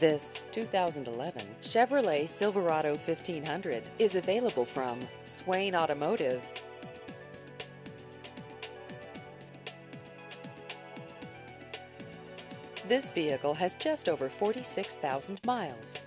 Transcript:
This 2011 Chevrolet Silverado 1500 is available from Swain Automotive. This vehicle has just over 46,000 miles.